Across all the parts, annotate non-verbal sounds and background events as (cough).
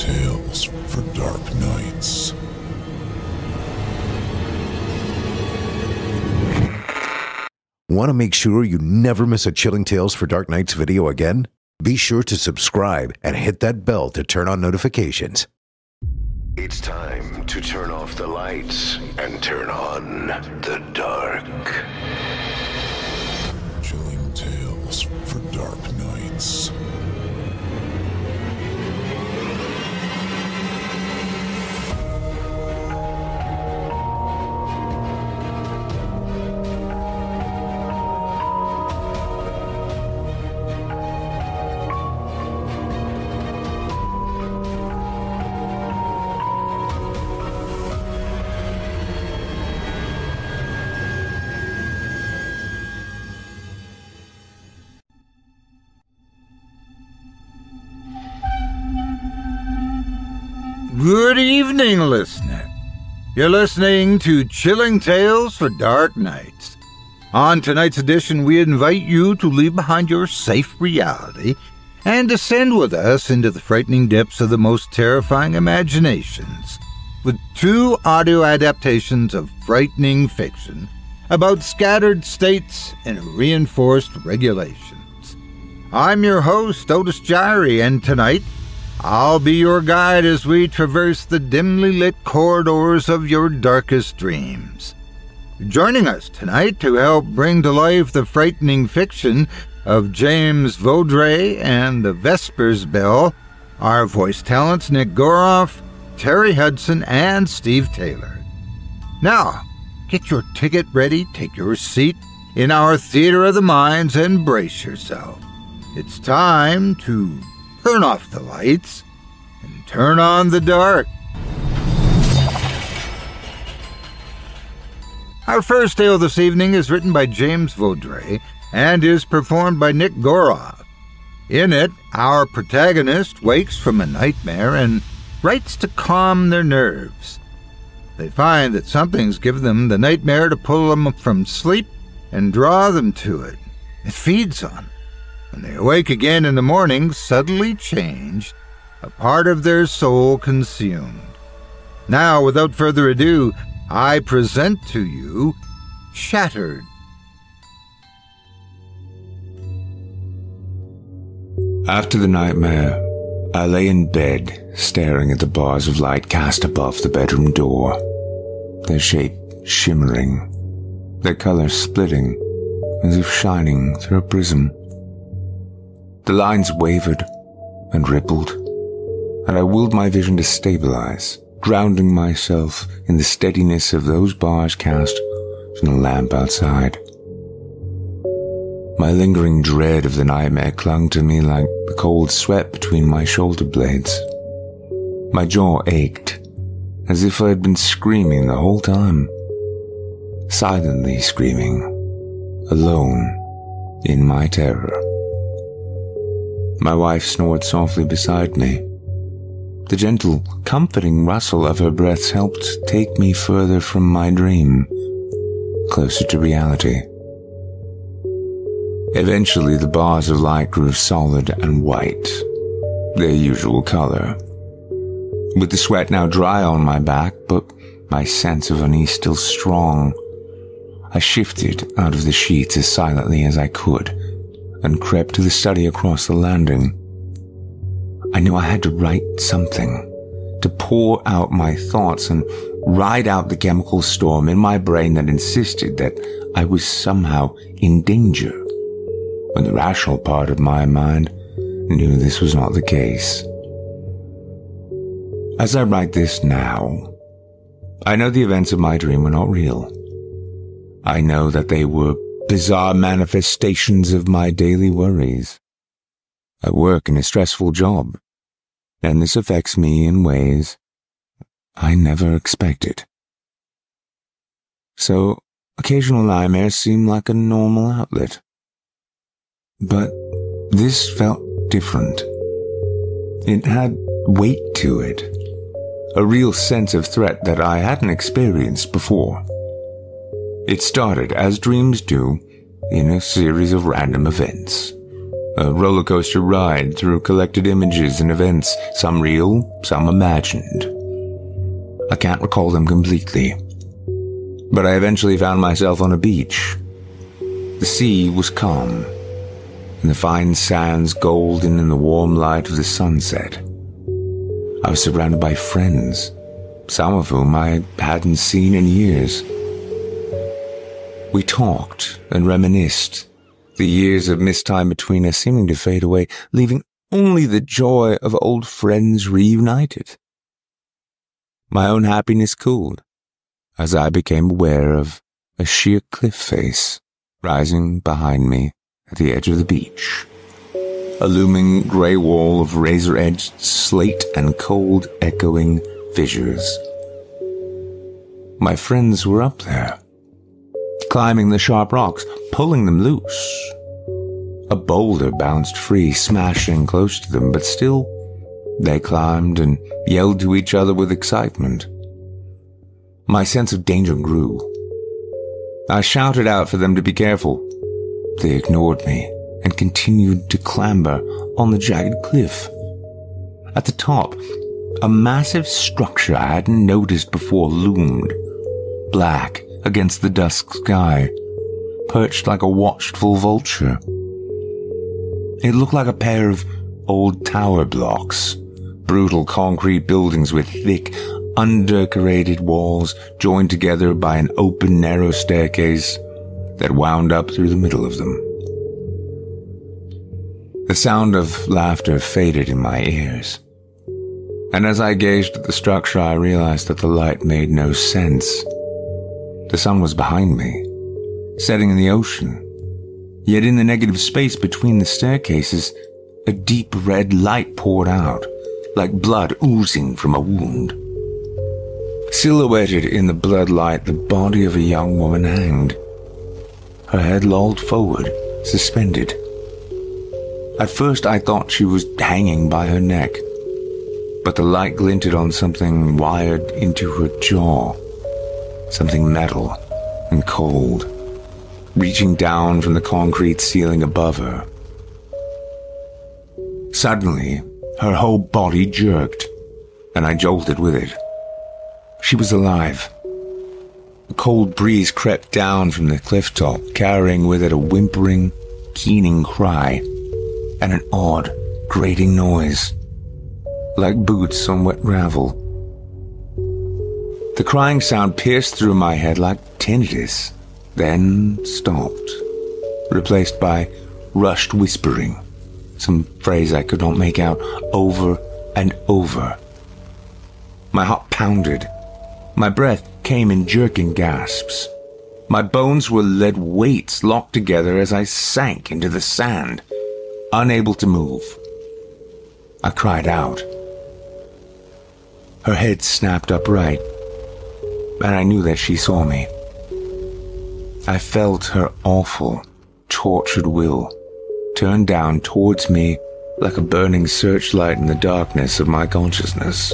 tales for dark nights. Want to make sure you never miss a Chilling Tales for Dark Nights video again? Be sure to subscribe and hit that bell to turn on notifications. It's time to turn off the lights and turn on the dark. You're listening to Chilling Tales for Dark Nights. On tonight's edition, we invite you to leave behind your safe reality and descend with us into the frightening depths of the most terrifying imaginations with two audio adaptations of frightening fiction about scattered states and reinforced regulations. I'm your host, Otis Jiry, and tonight I'll be your guide as we traverse the dimly lit corridors of your darkest dreams. Joining us tonight to help bring to life the frightening fiction of James Vodrey and the Vesper's Bell are voice talents Nick Goroff, Terri Hudson, and Steve Taylor. Now, get your ticket ready, take your seat in our Theater of the Minds, and brace yourself. It's time to turn off the lights and turn on the dark. Our first tale this evening is written by James Vodrey and is performed by Nick Goroff. In it, our protagonist wakes from a nightmare and writes to calm their nerves. They find that something's given them the nightmare to pull them from sleep and draw them to it. It feeds on them. When they awake again in the morning, suddenly changed, a part of their soul consumed. Now, without further ado, I present to you Shattered. After the nightmare, I lay in bed, staring at the bars of light cast above the bedroom door, their shape shimmering, their color splitting as if shining through a prism. The lines wavered and rippled, and I willed my vision to stabilize, grounding myself in the steadiness of those bars cast from the lamp outside. My lingering dread of the nightmare clung to me like the cold sweat between my shoulder blades. My jaw ached, as if I had been screaming the whole time. Silently screaming, alone in my terror. My wife snored softly beside me. The gentle, comforting rustle of her breaths helped take me further from my dream, closer to reality. Eventually, the bars of light grew solid and white, their usual color. With the sweat now dry on my back, but my sense of unease still strong, I shifted out of the sheets as silently as I could and crept to the study across the landing. I knew I had to write something, to pour out my thoughts and ride out the chemical storm in my brain that insisted that I was somehow in danger, when the rational part of my mind knew this was not the case. As I write this now, I know the events of my dream were not real. I know that they were bizarre manifestations of my daily worries. I work in a stressful job, and this affects me in ways I never expected. So, occasional nightmares seem like a normal outlet. But this felt different. It had weight to it, a real sense of threat that I hadn't experienced before. It started, as dreams do, in a series of random events. A roller coaster ride through collected images and events, some real, some imagined. I can't recall them completely. But I eventually found myself on a beach. The sea was calm, and the fine sands golden in the warm light of the sunset. I was surrounded by friends, some of whom I hadn't seen in years. We talked and reminisced, the years of missed time between us seeming to fade away, leaving only the joy of old friends reunited. My own happiness cooled as I became aware of a sheer cliff face rising behind me at the edge of the beach. A looming grey wall of razor edged slate and cold echoing fissures. My friends were up there, climbing the sharp rocks, pulling them loose. A boulder bounced free, smashing close to them, but still they climbed and yelled to each other with excitement. My sense of danger grew. I shouted out for them to be careful. They ignored me and continued to clamber on the jagged cliff. At the top, a massive structure I hadn't noticed before loomed, black against the dusk sky, perched like a watchful vulture. It looked like a pair of old tower blocks, brutal concrete buildings with thick, undecorated walls joined together by an open, narrow staircase that wound up through the middle of them. The sound of laughter faded in my ears. And as I gazed at the structure, I realized that the light made no sense. The sun was behind me, setting in the ocean. Yet in the negative space between the staircases, a deep red light poured out, like blood oozing from a wound. Silhouetted in the blood light, the body of a young woman hanged. Her head lolled forward, suspended. At first I thought she was hanging by her neck, but the light glinted on something wired into her jaw, something metal and cold, reaching down from the concrete ceiling above her. Suddenly, her whole body jerked, and I jolted with it. She was alive. A cold breeze crept down from the cliff top, carrying with it a whimpering, keening cry and an odd, grating noise, like boots on wet gravel. The crying sound pierced through my head like tinnitus, then stopped, replaced by rushed whispering, some phrase I could not make out, over and over. My heart pounded. My breath came in jerking gasps. My bones were lead weights locked together as I sank into the sand unable to move. I cried out. Her head snapped upright, and I knew that she saw me. I felt her awful, tortured will turn down towards me like a burning searchlight in the darkness of my consciousness.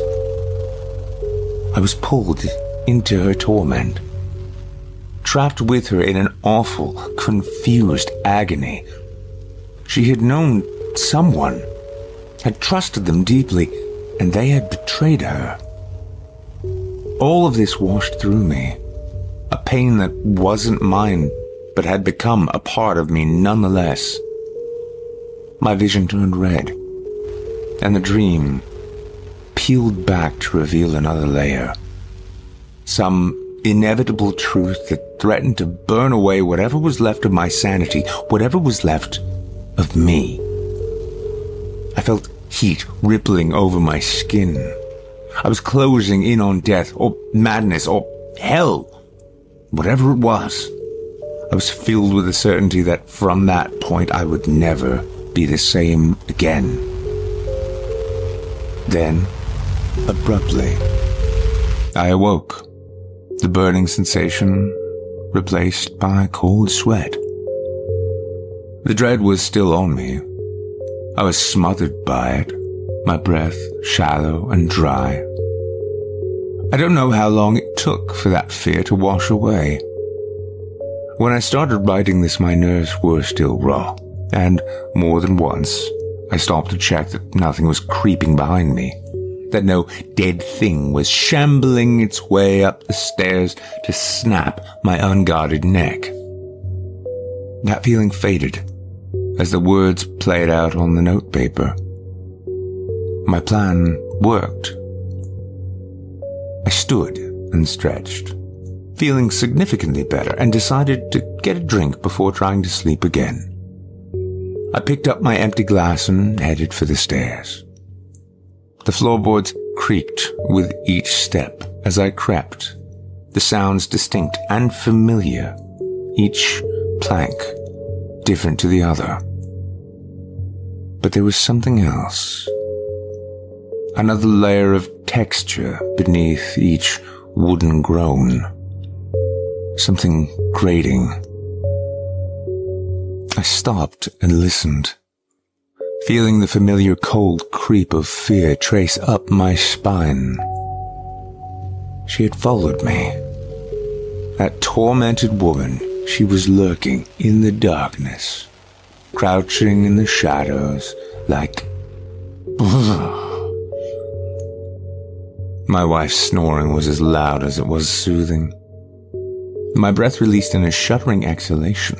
I was pulled into her torment, trapped with her in an awful, confused agony she had known someone, had trusted them deeply, and they had betrayed her. All of this washed through me. A pain that wasn't mine, but had become a part of me nonetheless. My vision turned red, and the dream peeled back to reveal another layer. Some inevitable truth that threatened to burn away whatever was left of my sanity, whatever was left of me. I felt heat rippling over my skin. I was closing in on death, or madness, or hell. Whatever it was, I was filled with the certainty that from that point I would never be the same again. Then, abruptly, I awoke, the burning sensation replaced by cold sweat. The dread was still on me. I was smothered by it, my breath shallow and dry. I don't know how long it took for that fear to wash away. When I started writing this, my nerves were still raw, And more than once, I stopped to check that nothing was creeping behind me, that no dead thing was shambling its way up the stairs to snap my unguarded neck. That feeling faded as the words played out on the notepaper. My plan worked. I stood and stretched, feeling significantly better, and decided to get a drink before trying to sleep again. I picked up my empty glass and headed for the stairs. The floorboards creaked with each step as I crept, the sounds distinct and familiar, each plank different to the other. But there was something else. Another layer of texture beneath each wooden groan. Something grating. I stopped and listened, feeling the familiar cold creep of fear trace up my spine. She had followed me. That tormented woman, she was lurking in the darkness, crouching in the shadows like. (laughs) My wife's snoring was as loud as it was soothing. My breath released in a shuddering exhalation.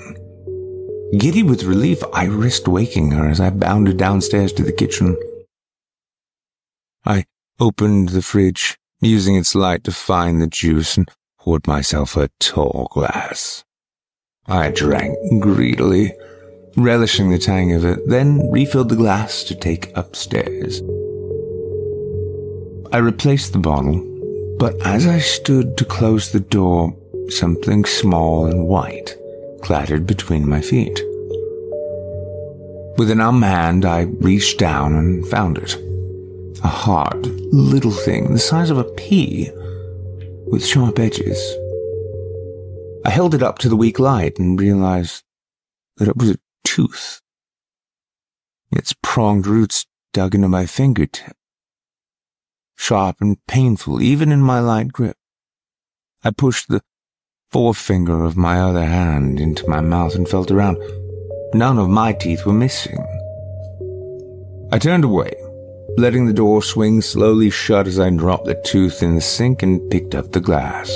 Giddy with relief, I risked waking her as I bounded downstairs to the kitchen. I opened the fridge, using its light to find the juice, and poured myself a tall glass. I drank greedily, relishing the tang of it, then refilled the glass to take upstairs. I replaced the bottle, but as I stood to close the door, something small and white clattered between my feet. With an numb hand, I reached down and found it. A hard, little thing the size of a pea, with sharp edges. I held it up to the weak light and realized that it was a tooth. Its pronged roots dug into my fingertip sharp and painful, even in my light grip. I pushed the forefinger of my other hand into my mouth and felt around. None of my teeth were missing. I turned away, letting the door swing slowly shut as I dropped the tooth in the sink and picked up the glass.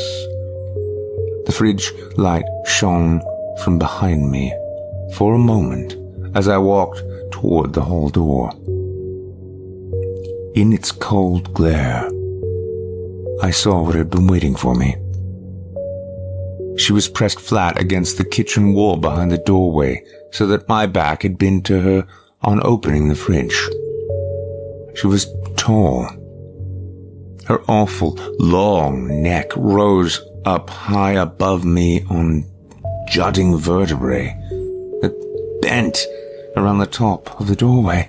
The fridge light shone from behind me for a moment as I walked toward the hall door. In its cold glare, I saw what had been waiting for me. She was pressed flat against the kitchen wall behind the doorway so that my back had been to her on opening the fridge. She was tall. Her awful, long neck rose up high above me on jutting vertebrae that bent around the top of the doorway.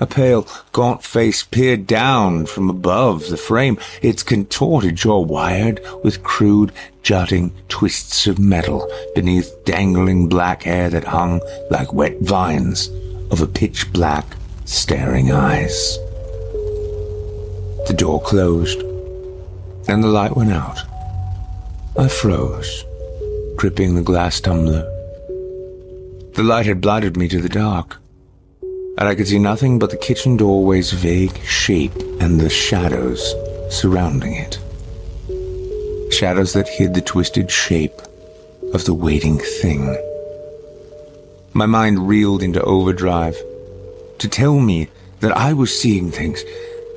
A pale, gaunt face peered down from above the frame, its contorted jaw wired with crude, jutting twists of metal beneath dangling black hair that hung like wet vines over pitch black, staring eyes. The door closed, and the light went out. I froze, gripping the glass tumbler. The light had blinded me to the dark and I could see nothing but the kitchen doorway's vague shape and the shadows surrounding it. Shadows that hid the twisted shape of the waiting thing. My mind reeled into overdrive to tell me that I was seeing things,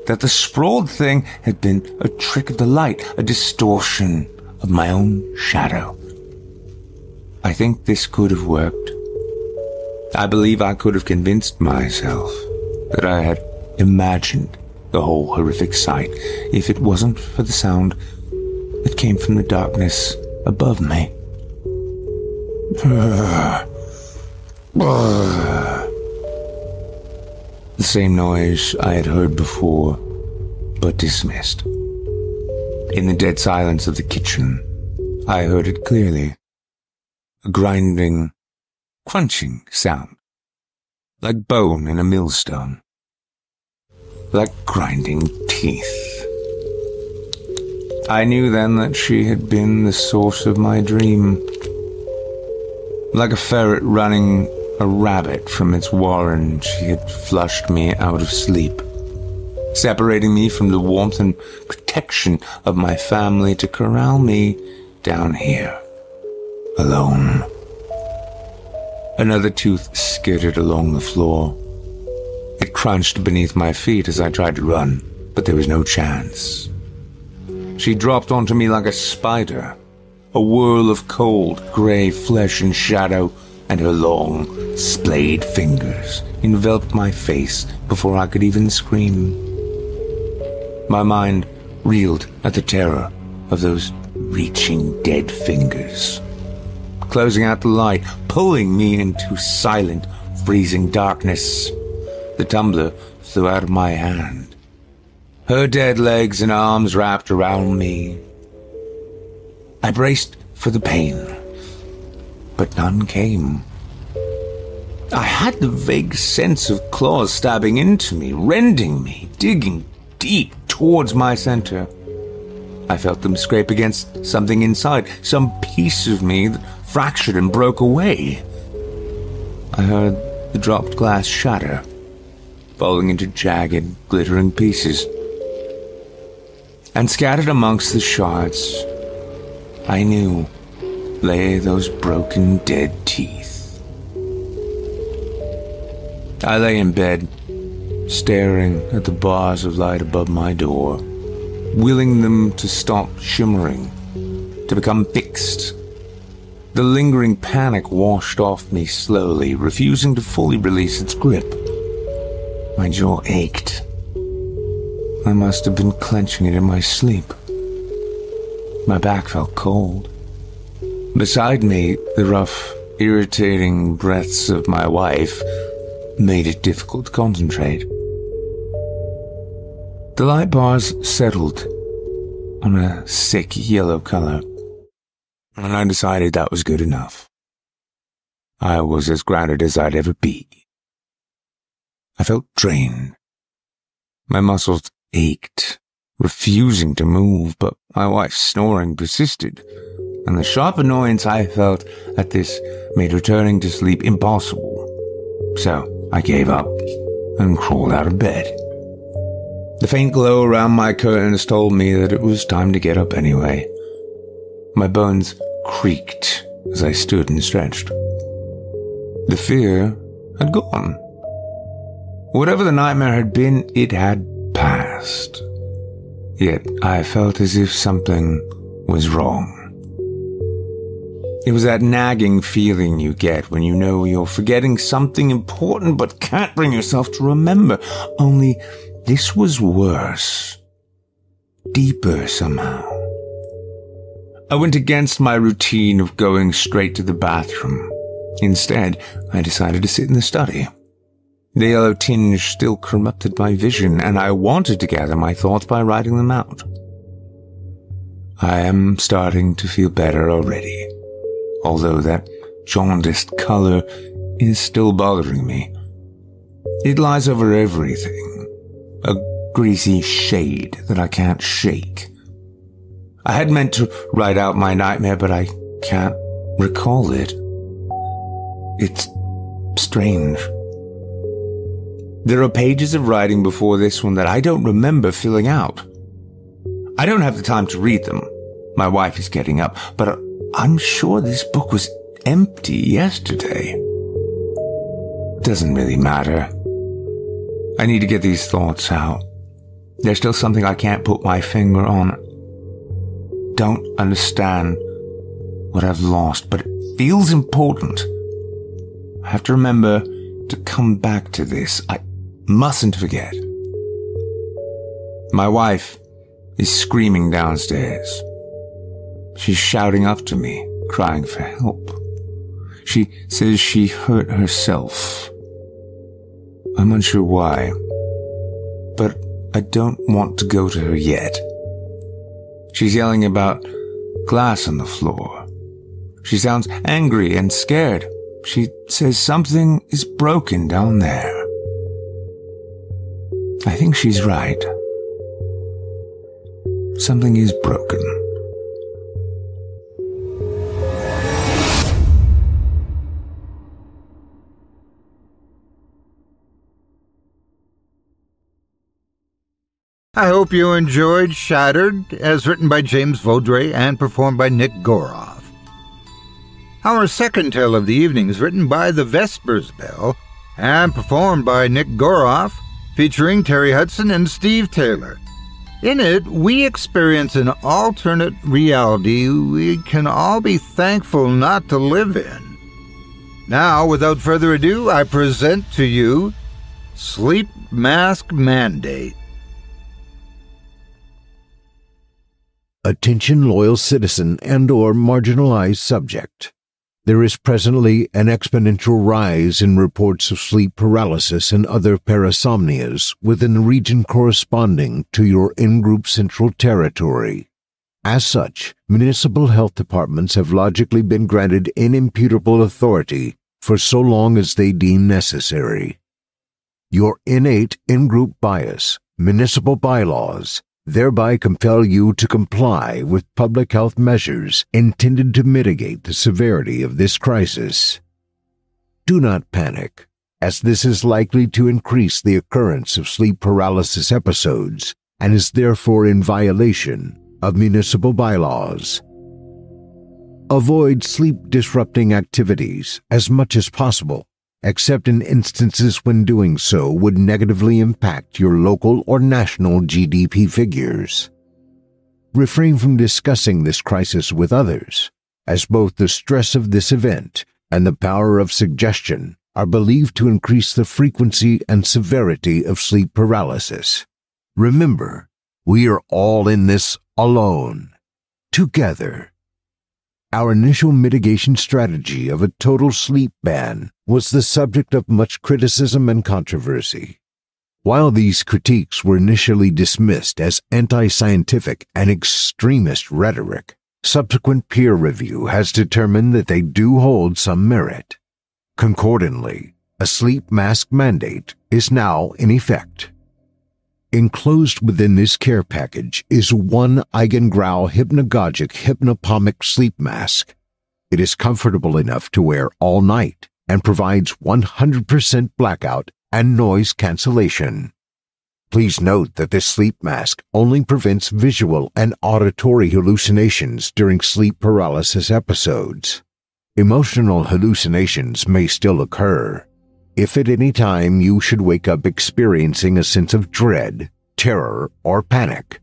that the sprawled thing had been a trick of the light, a distortion of my own shadow. I think this could have worked I believe I could have convinced myself that I had imagined the whole horrific sight if it wasn't for the sound that came from the darkness above me. The same noise I had heard before, but dismissed. In the dead silence of the kitchen, I heard it clearly. A grinding, crunching sound, like bone in a millstone, like grinding teeth. I knew then that she had been the source of my dream, like a ferret running a rabbit from its warren, she had flushed me out of sleep, separating me from the warmth and protection of my family to corral me down here, alone. Another tooth skittered along the floor. It crunched beneath my feet as I tried to run, but there was no chance. She dropped onto me like a spider, a whirl of cold, grey flesh and shadow, and her long, splayed fingers enveloped my face before I could even scream. My mind reeled at the terror of those reaching dead fingers, closing out the light, pulling me into silent, freezing darkness. The tumbler flew out of my hand her dead legs and arms wrapped around me. I braced for the pain, but none came. I had the vague sense of claws stabbing into me, rending me, digging deep towards my center. I felt them scrape against something inside, some piece of me that fractured and broke away. I heard the dropped glass shatter, falling into jagged, glittering pieces and scattered amongst the shards, I knew lay those broken dead teeth. I lay in bed, staring at the bars of light above my door, willing them to stop shimmering, to become fixed. The lingering panic washed off me slowly, refusing to fully release its grip. My jaw ached I must have been clenching it in my sleep. My back felt cold. Beside me, the rough, irritating breaths of my wife made it difficult to concentrate. The light bars settled on a sick yellow color, and I decided that was good enough. I was as grounded as I'd ever be. I felt drained. My muscles ached, refusing to move, but my wife's snoring persisted, and the sharp annoyance I felt at this made returning to sleep impossible. So I gave up and crawled out of bed. The faint glow around my curtains told me that it was time to get up anyway. My bones creaked as I stood and stretched. The fear had gone. Whatever the nightmare had been, it had passed. Yet I felt as if something was wrong. It was that nagging feeling you get when you know you're forgetting something important but can't bring yourself to remember. Only this was worse. Deeper somehow. I went against my routine of going straight to the bathroom. Instead, I decided to sit in the study. The yellow tinge still corrupted my vision, and I wanted to gather my thoughts by writing them out. I am starting to feel better already, although that jaundiced color is still bothering me. It lies over everything, a greasy shade that I can't shake. I had meant to write out my nightmare, but I can't recall it. It's strange. There are pages of writing before this one that I don't remember filling out. I don't have the time to read them. My wife is getting up, but I'm sure this book was empty yesterday. Doesn't really matter. I need to get these thoughts out. There's still something I can't put my finger on. Don't understand what I've lost, but it feels important. I have to remember to come back to this. I, Mustn't forget. My wife is screaming downstairs. She's shouting up to me, crying for help. She says she hurt herself. I'm unsure why, but I don't want to go to her yet. She's yelling about glass on the floor. She sounds angry and scared. She says something is broken down there. I think she's right. Something is broken. I hope you enjoyed Shattered, as written by James Vodrey and performed by Nick Goroff. Our second tale of the evening is written by The Vesper's Bell and performed by Nick Goroff, featuring Terri Hudson and Steve Taylor. In it, we experience an alternate reality we can all be thankful not to live in. Now, without further ado, I present to you Sleep Mask Mandate. Attention loyal citizen and or marginalized subject. There is presently an exponential rise in reports of sleep paralysis and other parasomnias within the region corresponding to your in-group central territory. As such, municipal health departments have logically been granted inimputable authority for so long as they deem necessary. Your innate in-group bias, municipal bylaws, thereby compel you to comply with public health measures intended to mitigate the severity of this crisis. Do not panic, as this is likely to increase the occurrence of sleep paralysis episodes and is therefore in violation of municipal bylaws. Avoid sleep disrupting activities as much as possible except in instances when doing so would negatively impact your local or national GDP figures. Refrain from discussing this crisis with others, as both the stress of this event and the power of suggestion are believed to increase the frequency and severity of sleep paralysis. Remember, we are all in this alone, together. Our initial mitigation strategy of a total sleep ban was the subject of much criticism and controversy. While these critiques were initially dismissed as anti-scientific and extremist rhetoric, subsequent peer review has determined that they do hold some merit. Concordantly, a sleep mask mandate is now in effect. Enclosed within this care package is one Eigengrau hypnagogic hypnopompic sleep mask. It is comfortable enough to wear all night and provides 100% blackout and noise cancellation. Please note that this sleep mask only prevents visual and auditory hallucinations during sleep paralysis episodes. Emotional hallucinations may still occur, if at any time you should wake up experiencing a sense of dread, terror, or panic,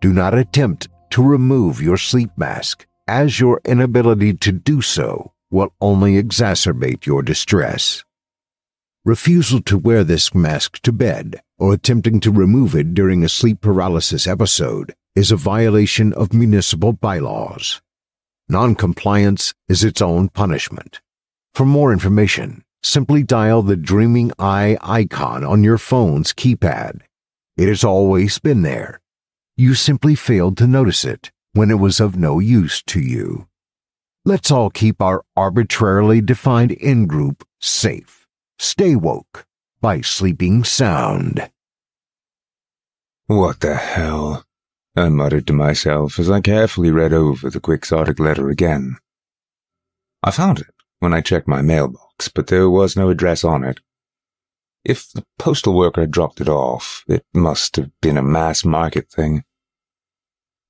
do not attempt to remove your sleep mask, as your inability to do so will only exacerbate your distress. Refusal to wear this mask to bed or attempting to remove it during a sleep paralysis episode is a violation of municipal bylaws. Noncompliance is its own punishment. For more information, simply dial the Dreaming Eye icon on your phone's keypad. It has always been there. You simply failed to notice it when it was of no use to you. Let's all keep our arbitrarily defined in group safe. Stay woke by sleeping sound. What the hell? I muttered to myself as I carefully read over the quixotic letter again. I found it when I checked my mailbox but there was no address on it. If the postal worker had dropped it off, it must have been a mass market thing.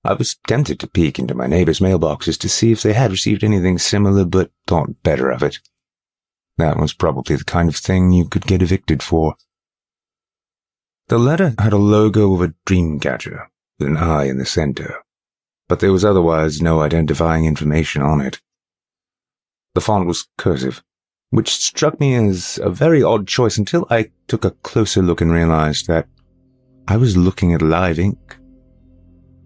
I was tempted to peek into my neighbors' mailboxes to see if they had received anything similar, but thought better of it. That was probably the kind of thing you could get evicted for. The letter had a logo of a dream catcher, with an eye in the center, but there was otherwise no identifying information on it. The font was cursive, which struck me as a very odd choice until I took a closer look and realized that I was looking at live ink.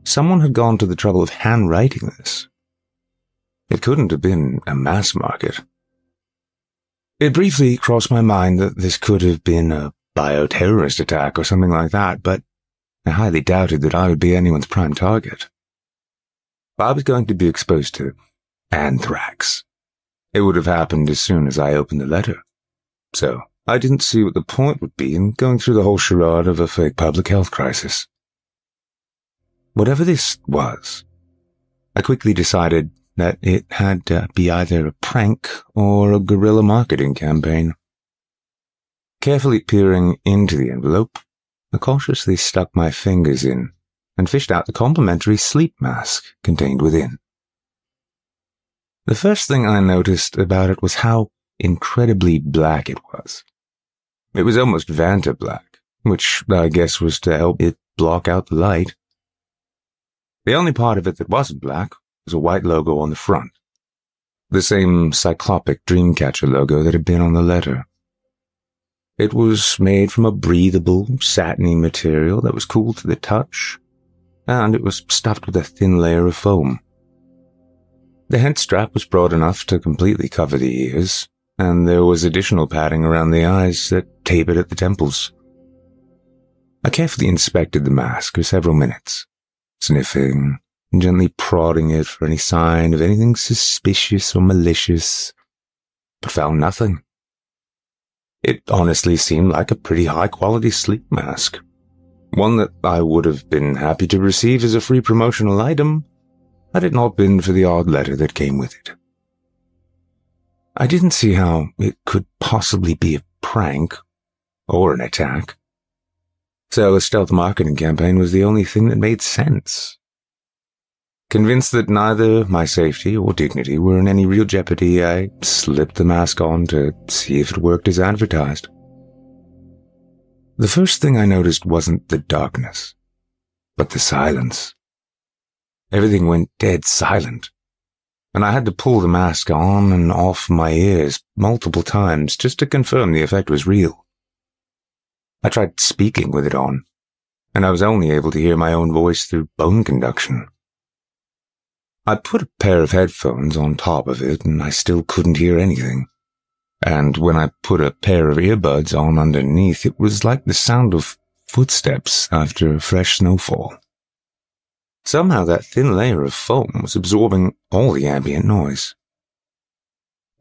Someone had gone to the trouble of handwriting this. It couldn't have been a mass market. It briefly crossed my mind that this could have been a bioterrorist attack or something like that, but I highly doubted that I would be anyone's prime target. I was going to be exposed to anthrax. It would have happened as soon as I opened the letter. So, I didn't see what the point would be in going through the whole charade of a fake public health crisis. Whatever this was, I quickly decided that it had to be either a prank or a guerrilla marketing campaign. Carefully peering into the envelope, I cautiously stuck my fingers in and fished out the complimentary sleep mask contained within. The first thing I noticed about it was how incredibly black it was. It was almost Vanta black, which I guess was to help it block out the light. The only part of it that wasn't black was a white logo on the front. The same cyclopic Dreamcatcher logo that had been on the letter. It was made from a breathable, satiny material that was cool to the touch, and it was stuffed with a thin layer of foam. The head strap was broad enough to completely cover the ears, and there was additional padding around the eyes that tapered at the temples. I carefully inspected the mask for several minutes, sniffing, and gently prodding it for any sign of anything suspicious or malicious, but found nothing. It honestly seemed like a pretty high quality sleep mask. One that I would have been happy to receive as a free promotional item had it not been for the odd letter that came with it. I didn't see how it could possibly be a prank or an attack. So a stealth marketing campaign was the only thing that made sense. Convinced that neither my safety or dignity were in any real jeopardy, I slipped the mask on to see if it worked as advertised. The first thing I noticed wasn't the darkness, but the silence. Everything went dead silent and I had to pull the mask on and off my ears multiple times just to confirm the effect was real. I tried speaking with it on, and I was only able to hear my own voice through bone conduction. I put a pair of headphones on top of it, and I still couldn't hear anything. And when I put a pair of earbuds on underneath, it was like the sound of footsteps after a fresh snowfall. Somehow that thin layer of foam was absorbing all the ambient noise.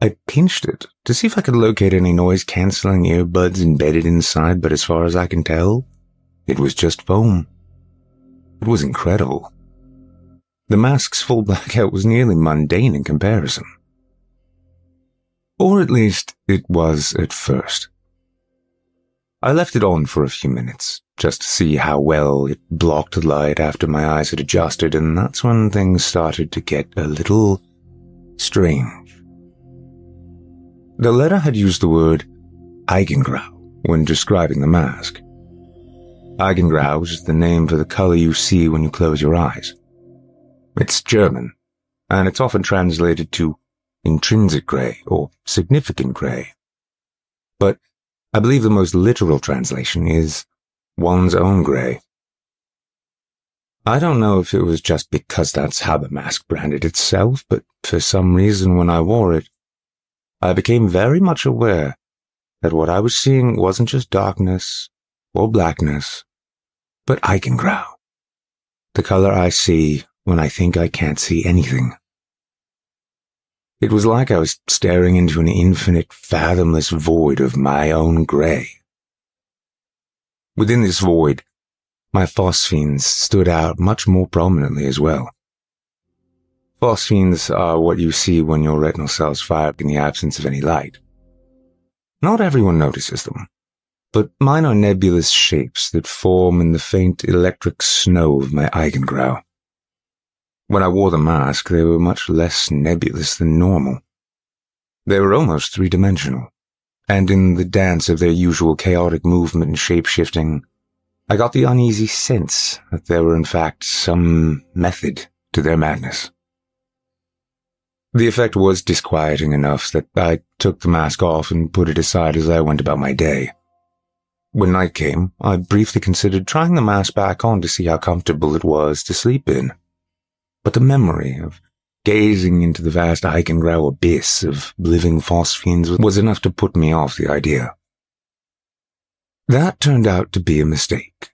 I pinched it to see if I could locate any noise cancelling earbuds embedded inside, but as far as I can tell, it was just foam. It was incredible. The mask's full blackout was nearly mundane in comparison. Or at least it was at first. I left it on for a few minutes, just to see how well it blocked the light after my eyes had adjusted, and that's when things started to get a little strange. The letter had used the word Eigengrau when describing the mask. Eigengrau is the name for the color you see when you close your eyes. It's German, and it's often translated to intrinsic gray or significant gray. But I believe the most literal translation is one's own grey. I don't know if it was just because that's how the mask branded itself, but for some reason when I wore it, I became very much aware that what I was seeing wasn't just darkness or blackness, but Eigengrau. The color I see when I think I can't see anything. It was like I was staring into an infinite, fathomless void of my own grey. Within this void, my phosphenes stood out much more prominently as well. Phosphenes are what you see when your retinal cells fire in the absence of any light. Not everyone notices them, but mine are nebulous shapes that form in the faint electric snow of my Eigengrau. When I wore the mask, they were much less nebulous than normal. They were almost three-dimensional, and in the dance of their usual chaotic movement and shape-shifting, I got the uneasy sense that there were in fact some method to their madness. The effect was disquieting enough that I took the mask off and put it aside as I went about my day. When night came, I briefly considered trying the mask back on to see how comfortable it was to sleep in but the memory of gazing into the vast Eigengrau abyss of living phosphenes was enough to put me off the idea. That turned out to be a mistake.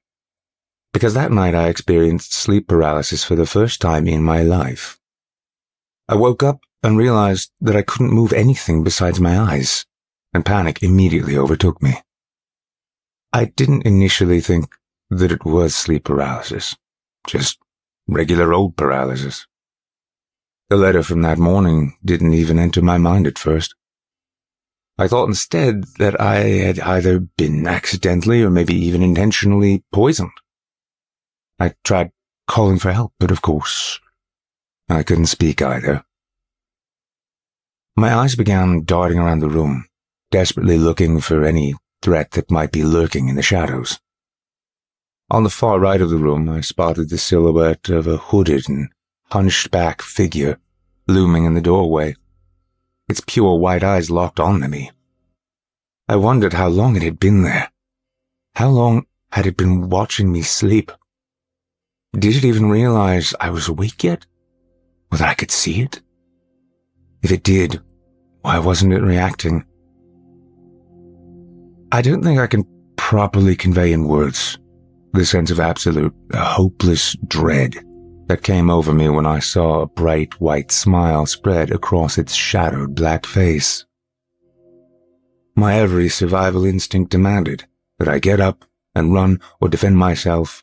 Because that night I experienced sleep paralysis for the first time in my life. I woke up and realized that I couldn't move anything besides my eyes, and panic immediately overtook me. I didn't initially think that it was sleep paralysis, just regular old paralysis. The letter from that morning didn't even enter my mind at first. I thought instead that I had either been accidentally or maybe even intentionally poisoned. I tried calling for help, but of course, I couldn't speak either. My eyes began darting around the room, desperately looking for any threat that might be lurking in the shadows. On the far right of the room, I spotted the silhouette of a hooded and hunched back figure looming in the doorway, its pure white eyes locked onto me. I wondered how long it had been there. How long had it been watching me sleep? Did it even realize I was awake yet? Or that I could see it? If it did, why wasn't it reacting? I don't think I can properly convey in words the sense of absolute, uh, hopeless dread that came over me when I saw a bright white smile spread across its shadowed black face. My every survival instinct demanded that I get up and run or defend myself,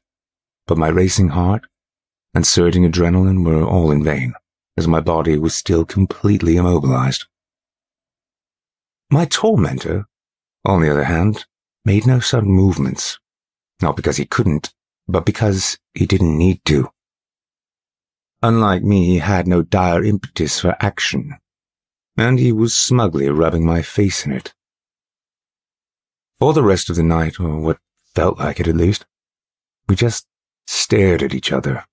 but my racing heart and surging adrenaline were all in vain, as my body was still completely immobilized. My tormentor, on the other hand, made no sudden movements not because he couldn't, but because he didn't need to. Unlike me, he had no dire impetus for action, and he was smugly rubbing my face in it. For the rest of the night, or what felt like it at least, we just stared at each other.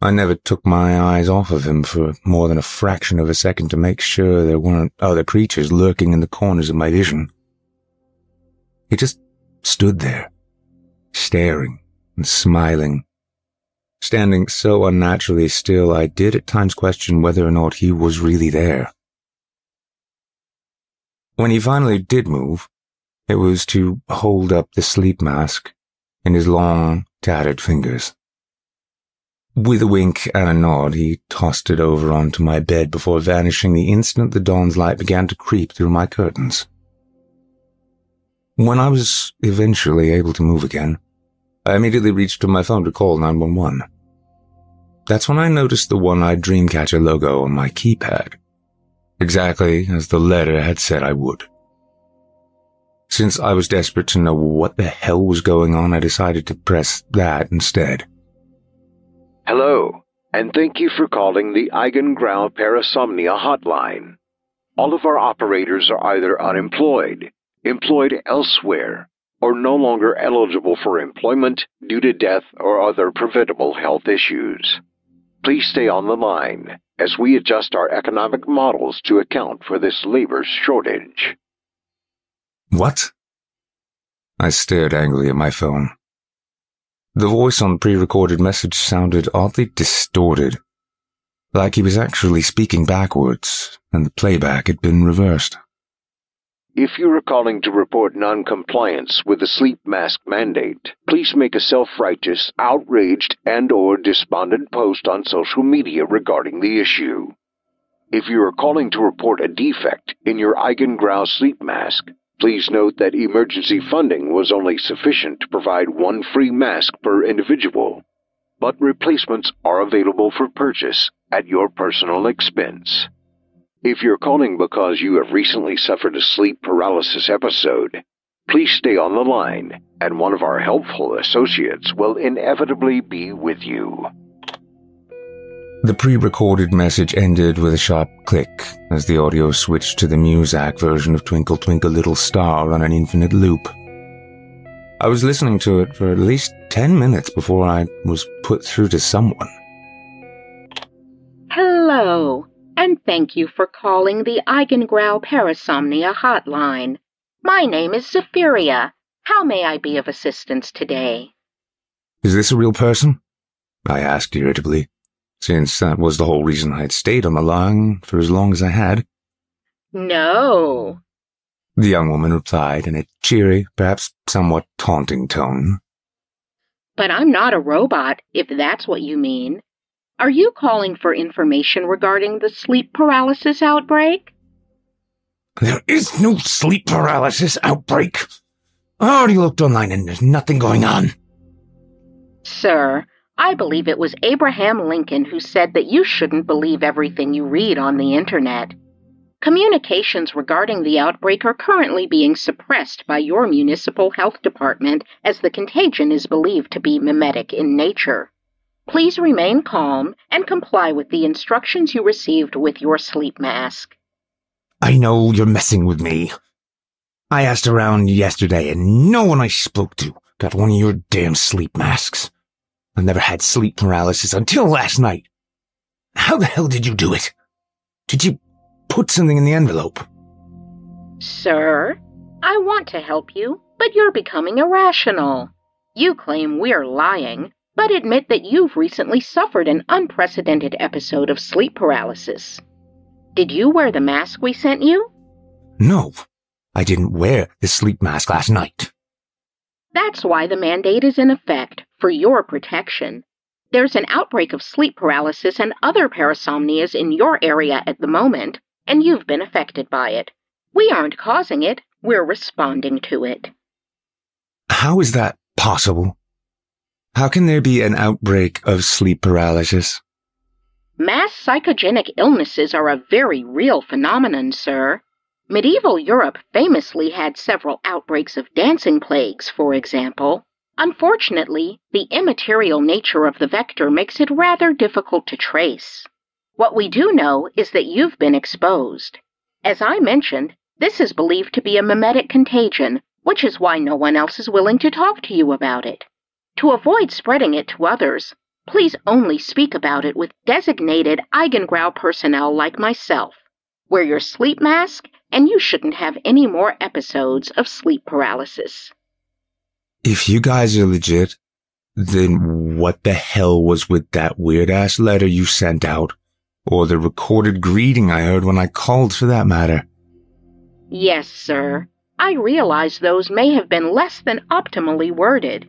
I never took my eyes off of him for more than a fraction of a second to make sure there weren't other creatures lurking in the corners of my vision. He just stood there, staring and smiling. Standing so unnaturally still, I did at times question whether or not he was really there. When he finally did move, it was to hold up the sleep mask in his long, tattered fingers. With a wink and a nod, he tossed it over onto my bed before vanishing the instant the dawn's light began to creep through my curtains. When I was eventually able to move again, I immediately reached for my phone to call 911. That's when I noticed the one-eyed Dreamcatcher logo on my keypad, exactly as the letter had said I would. Since I was desperate to know what the hell was going on, I decided to press that instead. Hello, and thank you for calling the Eigengrau Parasomnia hotline. All of our operators are either unemployed, employed elsewhere, or no longer eligible for employment due to death or other preventable health issues. Please stay on the line as we adjust our economic models to account for this labor shortage. What? I stared angrily at my phone. The voice on the pre-recorded message sounded oddly distorted, like he was actually speaking backwards, and the playback had been reversed. If you are calling to report noncompliance with the sleep mask mandate, please make a self-righteous, outraged, and or despondent post on social media regarding the issue. If you are calling to report a defect in your Eigengrau sleep mask, please note that emergency funding was only sufficient to provide one free mask per individual, but replacements are available for purchase at your personal expense. If you're calling because you have recently suffered a sleep paralysis episode, please stay on the line, and one of our helpful associates will inevitably be with you. The pre-recorded message ended with a sharp click as the audio switched to the Muzak version of Twinkle Twinkle Little Star on an infinite loop. I was listening to it for at least ten minutes before I was put through to someone. Hello and thank you for calling the Eigengrau Parasomnia hotline. My name is Zephyria. How may I be of assistance today? Is this a real person? I asked irritably, since that was the whole reason I had stayed on the line for as long as I had. No. The young woman replied in a cheery, perhaps somewhat taunting tone. But I'm not a robot, if that's what you mean. Are you calling for information regarding the sleep paralysis outbreak? There is no sleep paralysis outbreak. Oh, I already looked online and there's nothing going on. Sir, I believe it was Abraham Lincoln who said that you shouldn't believe everything you read on the internet. Communications regarding the outbreak are currently being suppressed by your municipal health department as the contagion is believed to be mimetic in nature. Please remain calm and comply with the instructions you received with your sleep mask. I know you're messing with me. I asked around yesterday and no one I spoke to got one of your damn sleep masks. I never had sleep paralysis until last night. How the hell did you do it? Did you put something in the envelope? Sir, I want to help you, but you're becoming irrational. You claim we're lying, but admit that you've recently suffered an unprecedented episode of sleep paralysis. Did you wear the mask we sent you? No, I didn't wear the sleep mask last night. That's why the mandate is in effect, for your protection. There's an outbreak of sleep paralysis and other parasomnias in your area at the moment, and you've been affected by it. We aren't causing it, we're responding to it. How is that possible? How can there be an outbreak of sleep paralysis? Mass psychogenic illnesses are a very real phenomenon, sir. Medieval Europe famously had several outbreaks of dancing plagues, for example. Unfortunately, the immaterial nature of the vector makes it rather difficult to trace. What we do know is that you've been exposed. As I mentioned, this is believed to be a mimetic contagion, which is why no one else is willing to talk to you about it. To avoid spreading it to others, please only speak about it with designated Eigengrau personnel like myself. Wear your sleep mask, and you shouldn't have any more episodes of sleep paralysis. If you guys are legit, then what the hell was with that weird ass letter you sent out? Or the recorded greeting I heard when I called for that matter? Yes, sir. I realize those may have been less than optimally worded.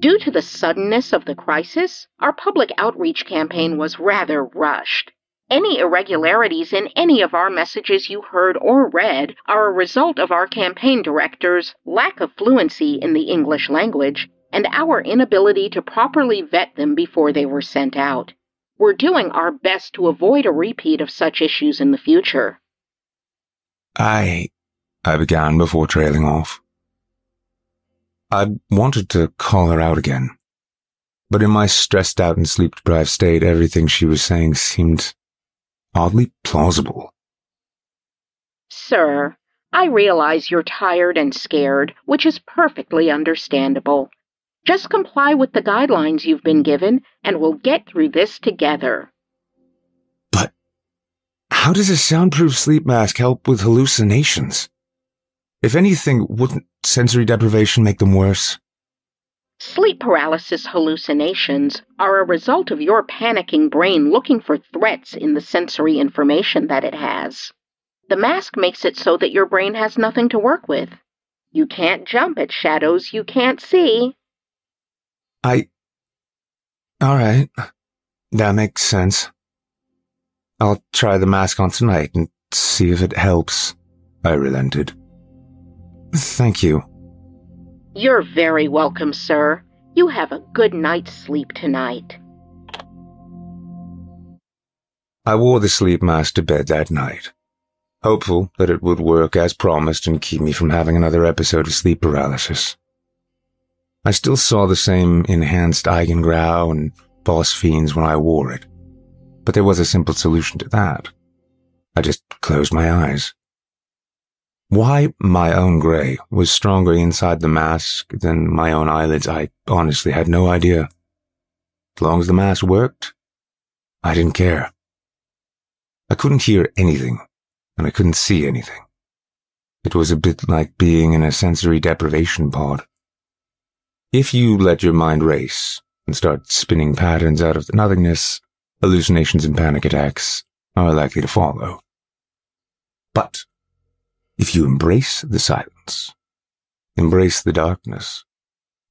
Due to the suddenness of the crisis, our public outreach campaign was rather rushed. Any irregularities in any of our messages you heard or read are a result of our campaign director's lack of fluency in the English language and our inability to properly vet them before they were sent out. We're doing our best to avoid a repeat of such issues in the future. I. I began before trailing off. I wanted to call her out again. But in my stressed out and sleep deprived state, everything she was saying seemed oddly plausible. Sir, I realize you're tired and scared, which is perfectly understandable. Just comply with the guidelines you've been given, and we'll get through this together. But how does a soundproof sleep mask help with hallucinations? If anything, wouldn't sensory deprivation make them worse? Sleep paralysis hallucinations are a result of your panicking brain looking for threats in the sensory information that it has. The mask makes it so that your brain has nothing to work with. You can't jump at shadows you can't see. I. Alright. That makes sense. I'll try the mask on tonight and see if it helps. I relented. Thank you. You're very welcome, sir. You have a good night's sleep tonight. I wore the sleep mask to bed that night, hopeful that it would work as promised and keep me from having another episode of sleep paralysis. I still saw the same enhanced Eigengrau and phosphenes when I wore it, but there was a simple solution to that. I just closed my eyes. Why my own grey was stronger inside the mask than my own eyelids, I honestly had no idea. As long as the mask worked, I didn't care. I couldn't hear anything, and I couldn't see anything. It was a bit like being in a sensory deprivation pod. If you let your mind race and start spinning patterns out of the nothingness, hallucinations and panic attacks are likely to follow. But if you embrace the silence, embrace the darkness,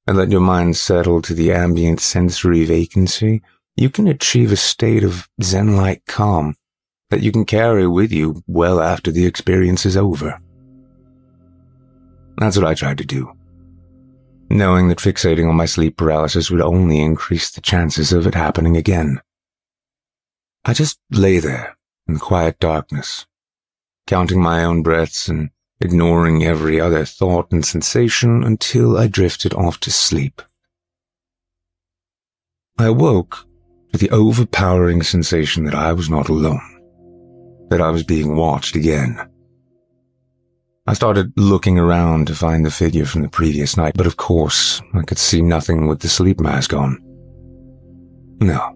and let your mind settle to the ambient sensory vacancy, you can achieve a state of zen-like calm that you can carry with you well after the experience is over. That's what I tried to do, knowing that fixating on my sleep paralysis would only increase the chances of it happening again. I just lay there in quiet darkness, counting my own breaths and ignoring every other thought and sensation until I drifted off to sleep. I awoke to the overpowering sensation that I was not alone, that I was being watched again. I started looking around to find the figure from the previous night, but of course, I could see nothing with the sleep mask on. No,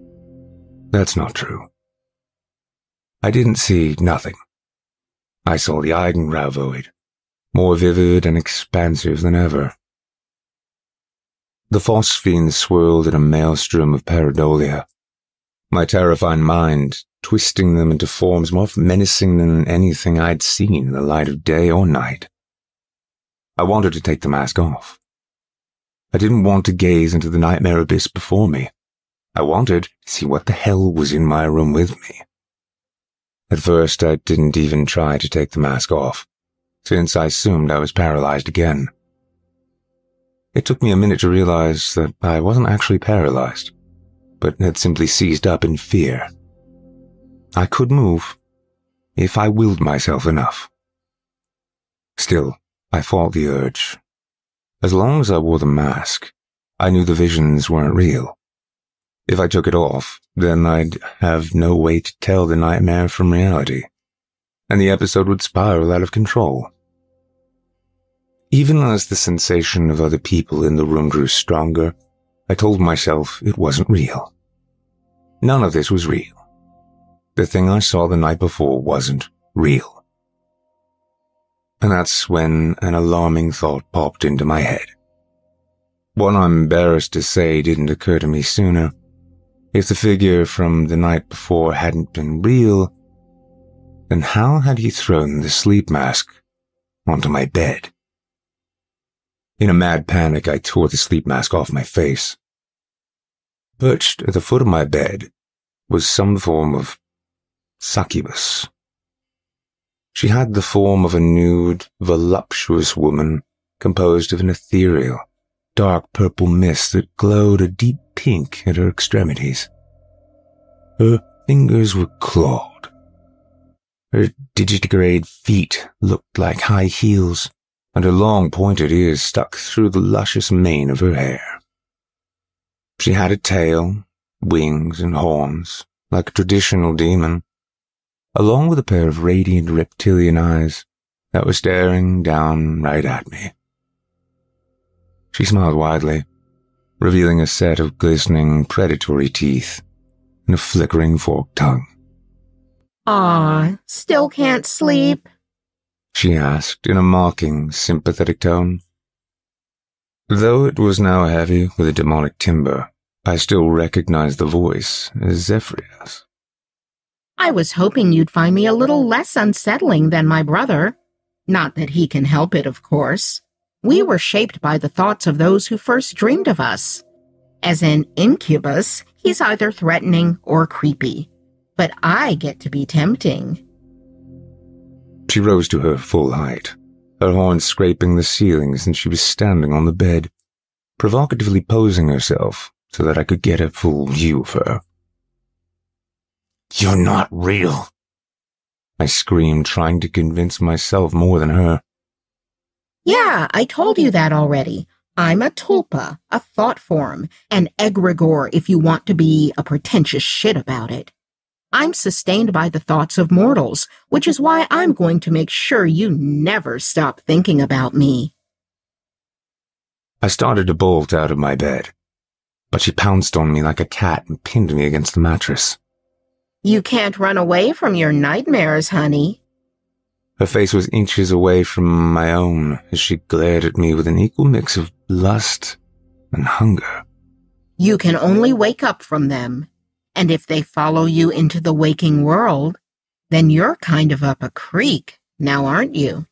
that's not true. I didn't see nothing. I saw the Eigengrau void, more vivid and expansive than ever. The phosphene swirled in a maelstrom of pareidolia, my terrifying mind twisting them into forms more menacing than anything I'd seen in the light of day or night. I wanted to take the mask off. I didn't want to gaze into the nightmare abyss before me. I wanted to see what the hell was in my room with me. At first, I didn't even try to take the mask off, since I assumed I was paralyzed again. It took me a minute to realize that I wasn't actually paralyzed, but had simply seized up in fear. I could move, if I willed myself enough. Still, I fought the urge. As long as I wore the mask, I knew the visions weren't real. If I took it off, then I'd have no way to tell the nightmare from reality, and the episode would spiral out of control. Even as the sensation of other people in the room grew stronger, I told myself it wasn't real. None of this was real. The thing I saw the night before wasn't real. And that's when an alarming thought popped into my head. One I'm embarrassed to say didn't occur to me sooner. If the figure from the night before hadn't been real, then how had he thrown the sleep mask onto my bed? In a mad panic, I tore the sleep mask off my face. Perched at the foot of my bed was some form of succubus. She had the form of a nude, voluptuous woman composed of an ethereal, dark purple mist that glowed a deep pink at her extremities. Her fingers were clawed. Her digitigrade feet looked like high heels, and her long pointed ears stuck through the luscious mane of her hair. She had a tail, wings, and horns, like a traditional demon, along with a pair of radiant reptilian eyes that were staring down right at me. She smiled widely, revealing a set of glistening predatory teeth and a flickering forked tongue. Ah, still can't sleep? She asked in a mocking, sympathetic tone. Though it was now heavy with a demonic timbre, I still recognized the voice as Zephyria's. I was hoping you'd find me a little less unsettling than my brother. Not that he can help it, of course. We were shaped by the thoughts of those who first dreamed of us. As an incubus, he's either threatening or creepy. But I get to be tempting. She rose to her full height, her horns scraping the ceiling and she was standing on the bed, provocatively posing herself so that I could get a full view of her. You're not real. I screamed, trying to convince myself more than her. Yeah, I told you that already. I'm a tulpa, a thought form, an egregore if you want to be a pretentious shit about it. I'm sustained by the thoughts of mortals, which is why I'm going to make sure you never stop thinking about me. I started to bolt out of my bed but she pounced on me like a cat and pinned me against the mattress. You can't run away from your nightmares, honey. Her face was inches away from my own as she glared at me with an equal mix of lust and hunger. You can only wake up from them, and if they follow you into the waking world, then you're kind of up a creek, now aren't you?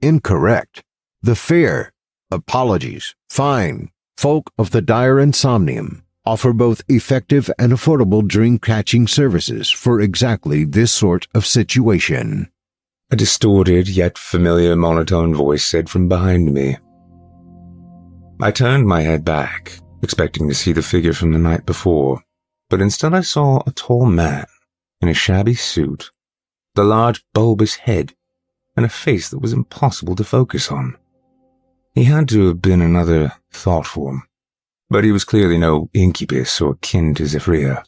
Incorrect. The fair. Apologies. Fine folk of the dire insomnium offer both effective and affordable dream catching services for exactly this sort of situation. A distorted yet familiar monotone voice said from behind me. I turned my head back, expecting to see the figure from the night before, but instead I saw a tall man in a shabby suit the large bulbous head, and a face that was impossible to focus on. He had to have been another thought form, but he was clearly no incubus or kin to Zephyria.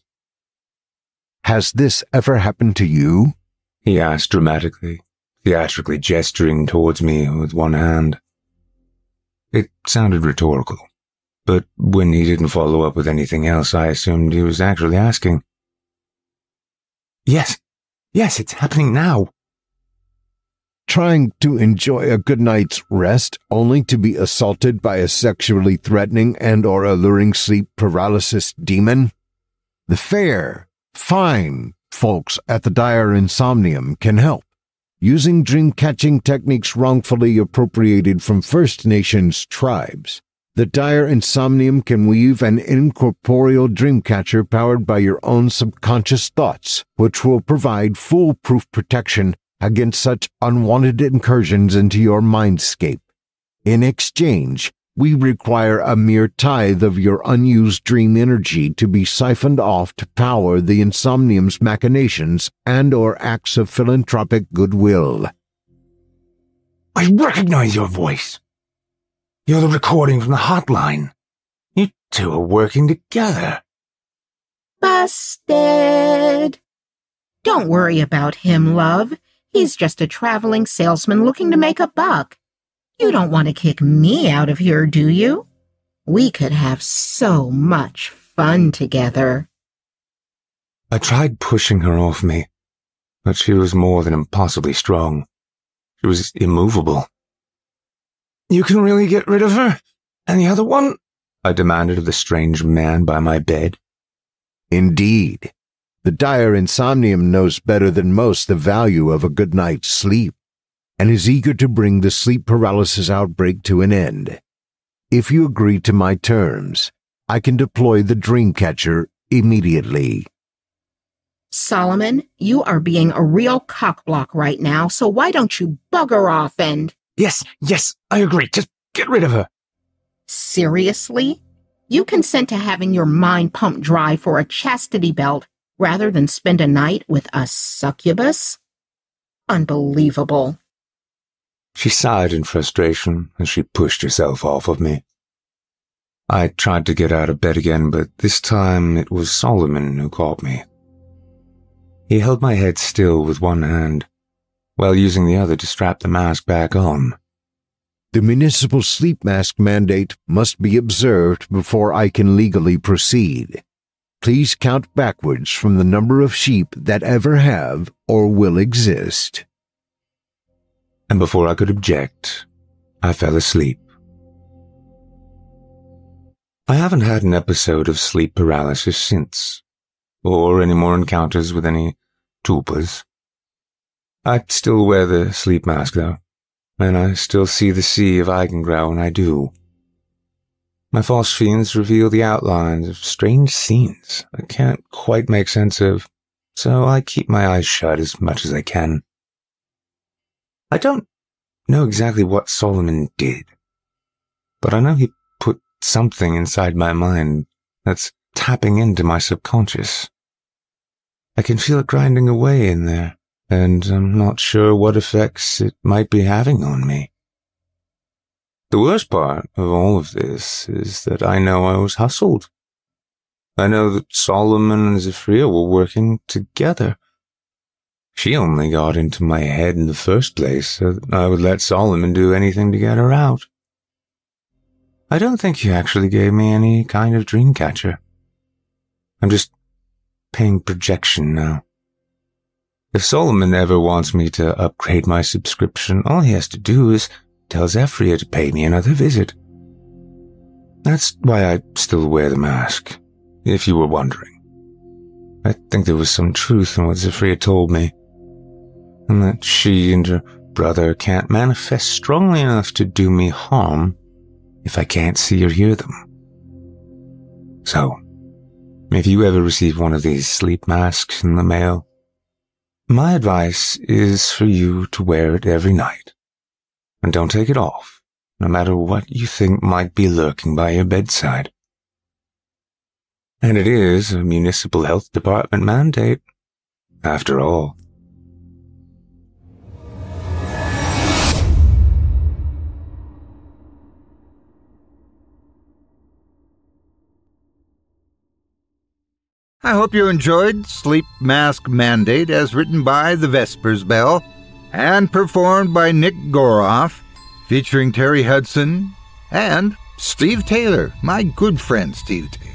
Has this ever happened to you? He asked dramatically, theatrically gesturing towards me with one hand. It sounded rhetorical, but when he didn't follow up with anything else, I assumed he was actually asking. Yes, yes, it's happening now. Trying to enjoy a good night's rest only to be assaulted by a sexually threatening and or alluring sleep paralysis demon? The fair, fine folks at the Dire Insomnium can help. Using dream catching techniques wrongfully appropriated from First Nations tribes, the dire insomnium can weave an incorporeal dreamcatcher powered by your own subconscious thoughts, which will provide foolproof protection against such unwanted incursions into your mindscape. In exchange, we require a mere tithe of your unused dream energy to be siphoned off to power the insomnium's machinations and or acts of philanthropic goodwill. I recognize your voice. You're the recording from the hotline. You two are working together. Busted. Don't worry about him, love. He's just a traveling salesman looking to make a buck. You don't want to kick me out of here, do you? We could have so much fun together. I tried pushing her off me, but she was more than impossibly strong. She was immovable. You can really get rid of her? And the other one? I demanded of the strange man by my bed. Indeed. The dire insomnium knows better than most the value of a good night's sleep, and is eager to bring the sleep paralysis outbreak to an end. If you agree to my terms, I can deploy the Dreamcatcher immediately. Solomon, you are being a real cockblock right now, so why don't you bugger off and... Yes, yes, I agree. Just get rid of her. Seriously? You consent to having your mind pumped dry for a chastity belt rather than spend a night with a succubus? Unbelievable. She sighed in frustration as she pushed herself off of me. I tried to get out of bed again, but this time it was Solomon who caught me. He held my head still with one hand while using the other to strap the mask back on. The municipal sleep mask mandate must be observed before I can legally proceed. Please count backwards from the number of sheep that ever have or will exist. And before I could object, I fell asleep. I haven't had an episode of sleep paralysis since, or any more encounters with any tulpas. I still wear the sleep mask, though, and I still see the sea of Eigengrau when I do. My phosphenes reveal the outlines of strange scenes I can't quite make sense of, so I keep my eyes shut as much as I can. I don't know exactly what Solomon did, but I know he put something inside my mind that's tapping into my subconscious. I can feel it grinding away in there, and I'm not sure what effects it might be having on me. The worst part of all of this is that I know I was hustled. I know that Solomon and Zephyria were working together. She only got into my head in the first place so that I would let Solomon do anything to get her out. I don't think he actually gave me any kind of dream catcher. I'm just paying projection now. If Solomon ever wants me to upgrade my subscription, all he has to do is tell Zephyria to pay me another visit. That's why I still wear the mask, if you were wondering. I think there was some truth in what Zephyria told me, and that she and her brother can't manifest strongly enough to do me harm if I can't see or hear them. So, if you ever receive one of these sleep masks in the mail, my advice is for you to wear it every night. And don't take it off, no matter what you think might be lurking by your bedside. And it is a municipal health department mandate, after all. I hope you enjoyed Sleep Mask Mandate as written by the Vesper's Bell and performed by Nick Goroff, featuring Terri Hudson and Steve Taylor, my good friend Steve Taylor.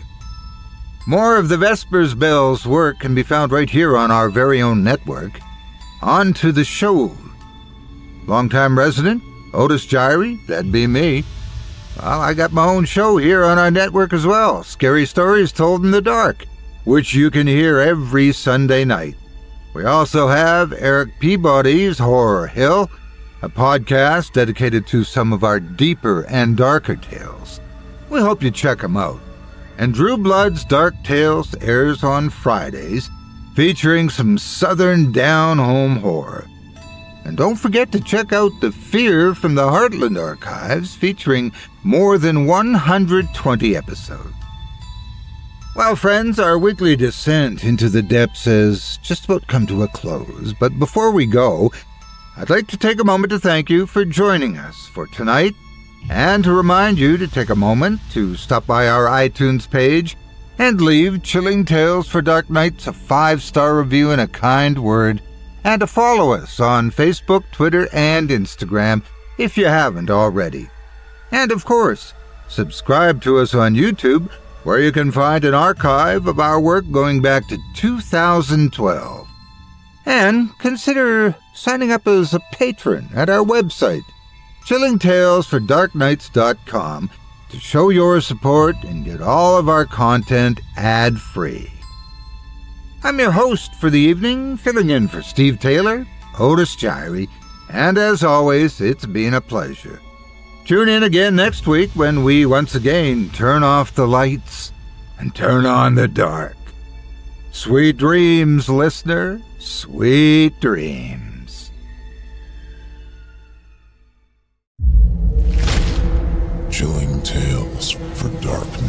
More of the Vesper's Bell's work can be found right here on our very own network. On to the show. Longtime resident, Otis Jiry, that'd be me. Well, I got my own show here on our network as well, Scary Stories Told in the Dark, which you can hear every Sunday night. We also have Eric Peabody's Horror Hill, a podcast dedicated to some of our deeper and darker tales. We hope you check them out and Drew Blood's Dark Tales airs on Fridays, featuring some southern down home horror. And don't forget to check out The Fear from the Heartland Archives, featuring more than 120 episodes. Well, friends, our weekly descent into the depths has just about come to a close. But before we go, I'd like to take a moment to thank you for joining us for tonight and to remind you to take a moment to stop by our iTunes page and leave Chilling Tales for Dark Nights a five star review and a kind word, and to follow us on Facebook, Twitter, and Instagram if you haven't already. And of course, subscribe to us on YouTube, where you can find an archive of our work going back to 2012. And consider signing up as a patron at our website chillingtalesfordarknights.com to show your support and get all of our content ad free. I'm your host for the evening, filling in for Steve Taylor, Otis Jiry, and as always, it's been a pleasure. Tune in again next week when we once again turn off the lights and turn on the dark. Sweet dreams, listener, sweet dreams. Chilling tales for dark nights.